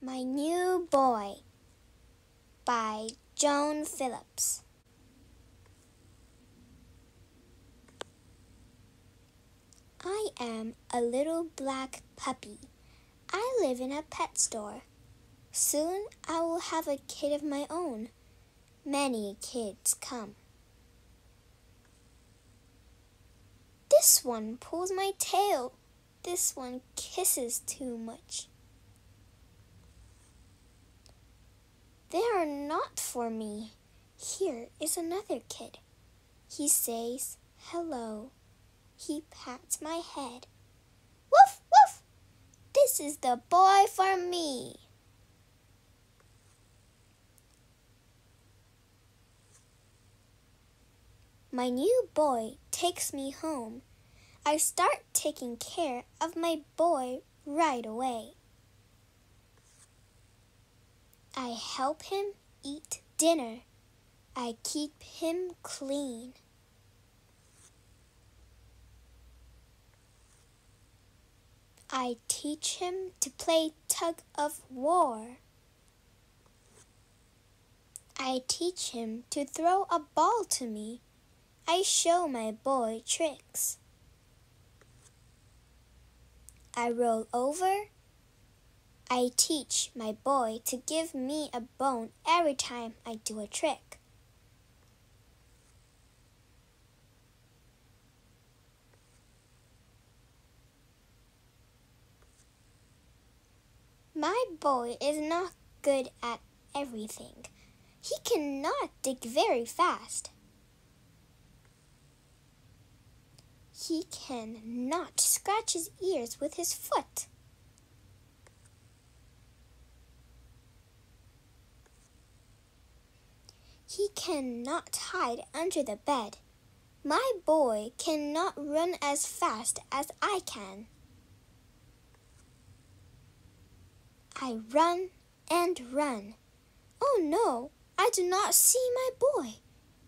My New Boy by Joan Phillips. I am a little black puppy. I live in a pet store. Soon I will have a kid of my own. Many kids come. This one pulls my tail. This one kisses too much. Not for me. Here is another kid. He says hello. He pats my head. Woof, woof! This is the boy for me. My new boy takes me home. I start taking care of my boy right away. I help him eat dinner. I keep him clean. I teach him to play tug of war. I teach him to throw a ball to me. I show my boy tricks. I roll over I teach my boy to give me a bone every time I do a trick. My boy is not good at everything. He cannot dig very fast. He cannot scratch his ears with his foot. He cannot hide under the bed. My boy cannot run as fast as I can. I run and run. Oh no, I do not see my boy.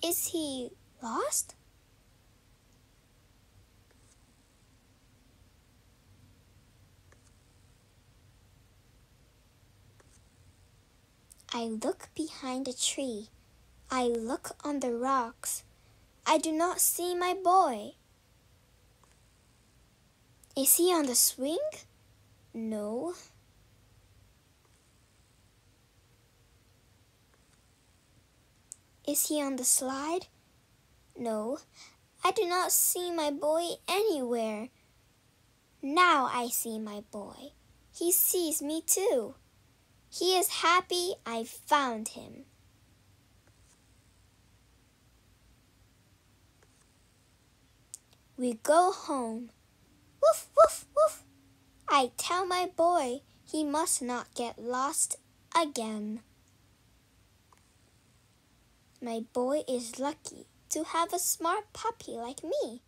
Is he lost? I look behind a tree. I look on the rocks. I do not see my boy. Is he on the swing? No. Is he on the slide? No. I do not see my boy anywhere. Now I see my boy. He sees me too. He is happy I found him. We go home. Woof, woof, woof. I tell my boy he must not get lost again. My boy is lucky to have a smart puppy like me.